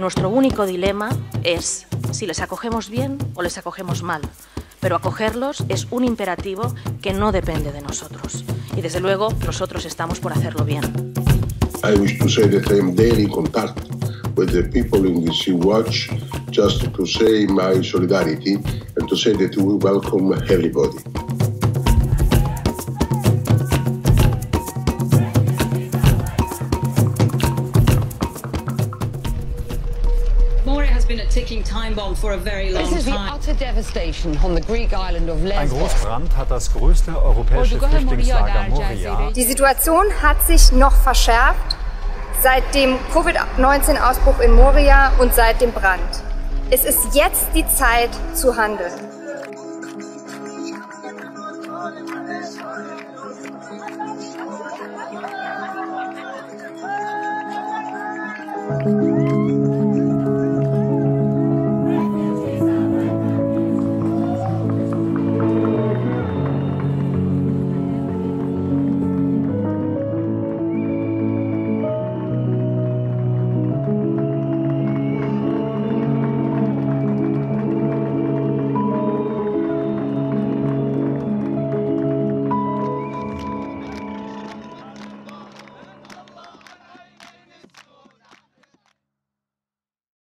Nuestro único dilema es si les acogemos bien o les acogemos mal. Pero acogerlos es un imperativo que no depende de nosotros. Y desde luego nosotros estamos por hacerlo bien. That I am daily in contact with the people to. Been a ticking time bomb for a very long This is the time. utter devastation on the Greek island of Ein. Großbrand hat das größte europäische Flüchtlingslager Moria Die Situation hat sich noch verschärft seit dem Covid-19-Ausbruch in Moria und seit dem Brand. Es ist jetzt die Zeit zu handeln. Thank